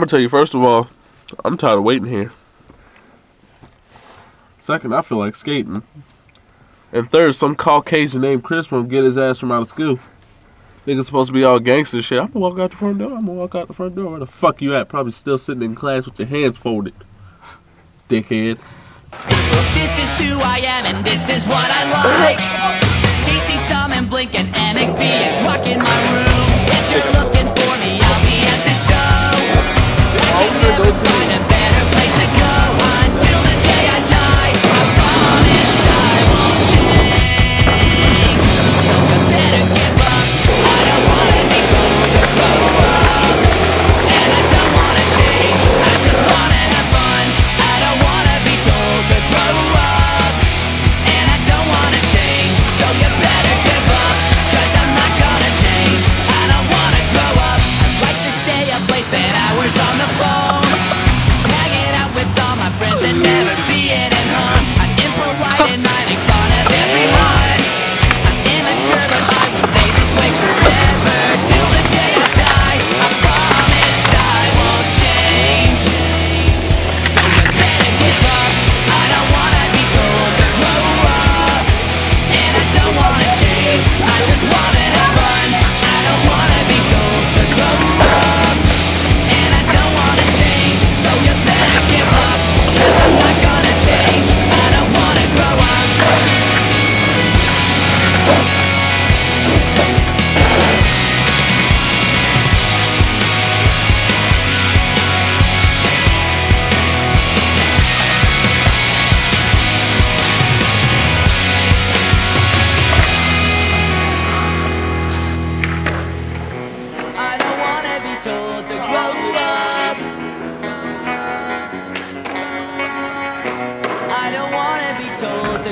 gonna tell you first of all, I'm tired of waiting here. Second, I feel like skating. And third, some Caucasian named Chris won't get his ass from out of school. Niggas supposed to be all gangster shit. I'm gonna walk out the front door. I'm gonna walk out the front door. Where the fuck you at? Probably still sitting in class with your hands folded. Dickhead. This is who I am and this is what I like. JC Summon, Blink, and MXP I can never find spend hours on the phone Hanging out with all my friends and never being at home.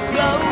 go.